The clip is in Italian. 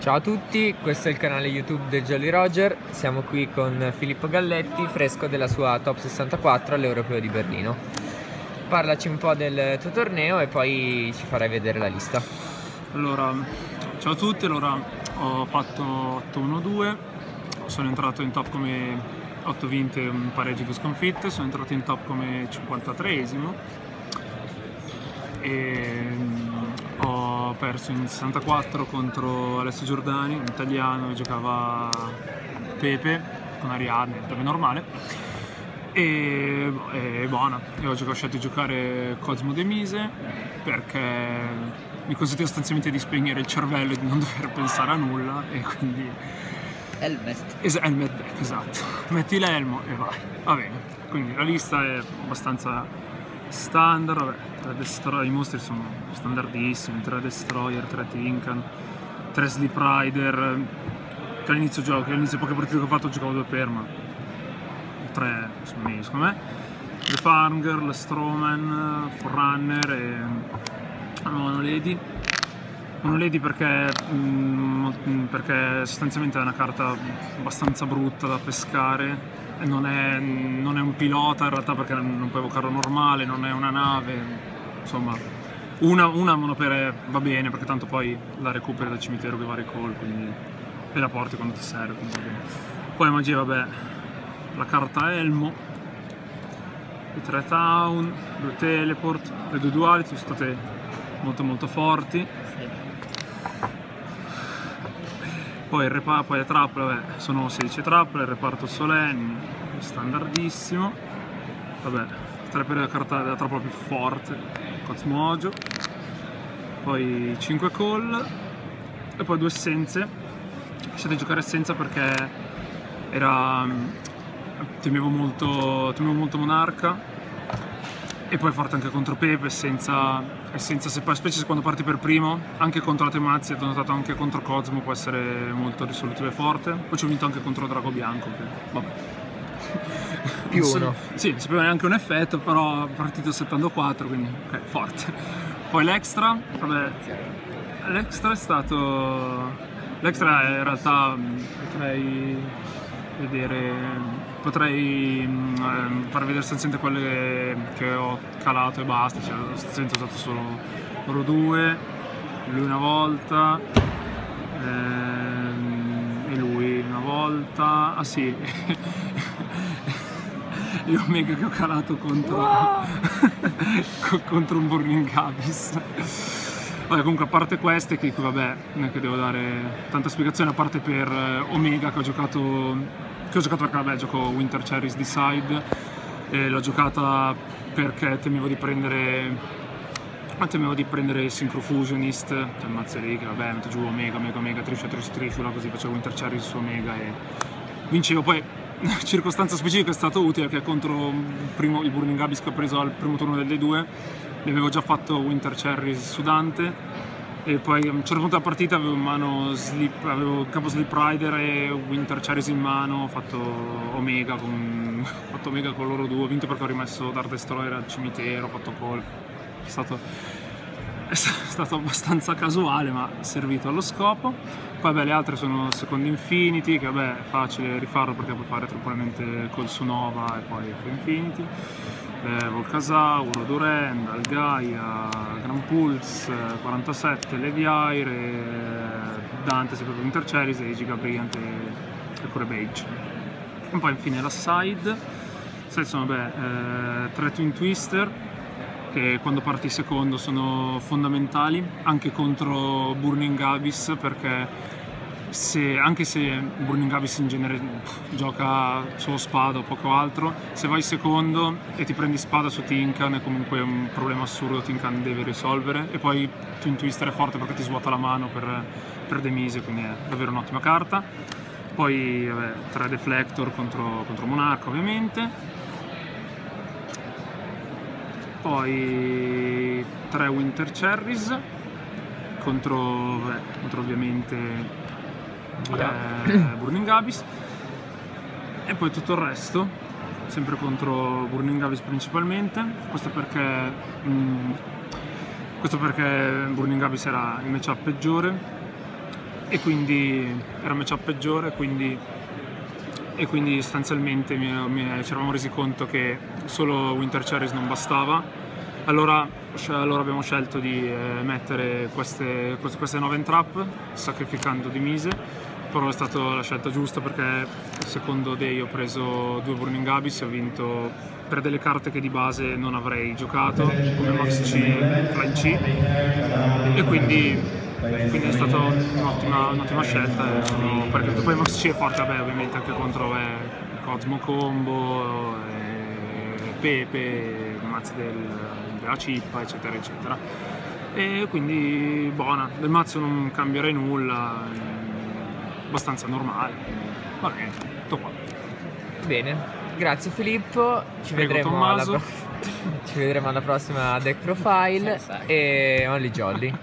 Ciao a tutti, questo è il canale YouTube del Jolly Roger, siamo qui con Filippo Galletti, fresco della sua Top 64 all'Europeo di Berlino. Parlaci un po' del tuo torneo e poi ci farai vedere la lista. Allora, ciao a tutti, allora ho fatto 8-1-2, sono entrato in top come 8 vinte un pareggio di sconfitte, sono entrato in top come 53esimo e ho perso in 64 contro Alessio Giordani, un italiano, giocava Pepe con Ariadne, Pepe normale. E è buona. Oggi ho scelto di giocare Cosmo De Mise perché mi consentiva sostanzialmente di spegnere il cervello e di non dover pensare a nulla e quindi... Helmet. Es- helmet deck, esatto. Metti l'elmo e vai. Va bene. Quindi la lista è abbastanza standard, vabbè, tre destroyer, i mostri sono standardissimi, 3 destroyer, 3 Tinkan, 3 Sleep Rider, che all'inizio gioco, che all'inizio poche partite che ho fatto giocavo due per, ma 3 sono meglio secondo me. The Farm Girl, Strowman, Forerunner e Mono Lady. Mono Lady perché, mm, perché sostanzialmente è una carta abbastanza brutta da pescare non è, non è, un pilota in realtà perché non puoi evocarlo normale, non è una nave, insomma una, una monopere va bene perché tanto poi la recuperi dal cimitero che va recall quindi, e la porti quando ti serve. Poi magia vabbè, la carta Elmo, i tre town, due teleport, le due duality sono state molto molto forti. Poi, il repa- poi le trappole, vabbè, sono 16 trappole, il reparto solenni, standardissimo. Vabbè, tre per la carta della trappola più forte, Cosmojo. Poi 5 call e poi due essenze. Di giocare essenza perché era... temevo molto, temevo molto Monarca e poi forte anche contro Pepe senza, senza se poi, specie quando parti per primo anche contro la Temazia ho notato anche contro Cosmo può essere molto risolutivo e forte. Poi ci ho vinto anche contro Drago Bianco che vabbè. Più uno. Sì, non sapeva neanche un effetto però partito 74 quindi ok, forte. Poi l'extra vabbè l'extra è stato l'extra in realtà potrei vedere potrei um, far vedere sostanzialmente quelle che, ho calato e basta, cioè, sostanzialmente ho usato solo loro due, lui una volta ehm, e lui una volta, ah sì, io mega che ho calato contro, wow. contro un Burning Abyss. Vabbè, comunque a parte queste, che vabbè, non è che devo dare tanta spiegazione, a parte per Omega che ho giocato che ho giocato perché vabbè gioco Winter Cherries Decide e l'ho giocata perché temevo di prendere temevo di prendere Synchrofusionist cioè mazzo lì che vabbè metto giù Omega, Omega, Omega, Triscia, Triscia, Triscia così facevo Winter Cherries su Omega e vincevo. Poi circostanza specifica è stato utile perché contro il, primo, il Burning Abyss che ho preso al primo turno delle due ne avevo già fatto Winter Cherries su Dante e poi a un certo punto della partita avevo in mano Sleep, avevo Capo Sleep Rider e Winter Cherries in mano, ho fatto Omega con, ho fatto Omega con loro due, ho vinto perché ho rimesso Dark Destroyer al cimitero, ho fatto colpo, è stato, è stato abbastanza casuale ma servito allo scopo. Poi vabbè, le altre sono Second Infinity, che vabbè è facile rifarlo perché puoi fare tranquillamente col Sunova e poi Infinity eh, Volcasauro, Durand, Gaia, Gran Pulse, 47, Leviaire, Dante, sempre per Interceris, e Gigabriant e, e pure Beige. E poi infine la side, side sono beh, eh, tre Twin Twister che quando parti secondo sono fondamentali anche contro Burning Abyss perché se, anche se Burning Abyss in genere pff, gioca solo spada o poco altro, se vai secondo e ti prendi spada su Tinkan è comunque un problema assurdo Tinkan deve risolvere e poi Twister è forte perché ti svuota la mano per, per Demise, quindi è davvero un'ottima carta. Poi vabbè, 3 Deflector contro, contro Monarca ovviamente. Poi 3 Winter Cherries contro, vabbè, contro ovviamente eh, Burning Abyss. E poi tutto il resto sempre contro Burning Abyss principalmente. Questo perché mh, mm, questo perché Burning Abyss era il matchup peggiore. E quindi era il matchup peggiore, quindi, e quindi sostanzialmente ci eravamo resi conto che solo Winter Cherries non bastava. Allora, allora abbiamo scelto di eh, mettere queste, queste 9 in trap, sacrificando di Mise, però è stata la scelta giusta perché secondo day ho preso due Burning Abyss e ho vinto per delle carte che di base non avrei giocato, come Max C, Fly C, e quindi quindi è stata un'ottima, un'ottima scelta perché poi Max C è forte vabbè, ovviamente anche contro eh, Cosmo Combo eh, Pepe mazzi del, della cippa eccetera eccetera. E quindi buona. Del mazzo non cambierei nulla abbastanza normale. Va bene tutto qua. Bene. Grazie Filippo. Ci Prego, vedremo alla, Tommaso. pro- ci vedremo alla prossima deck profile e Only Jolly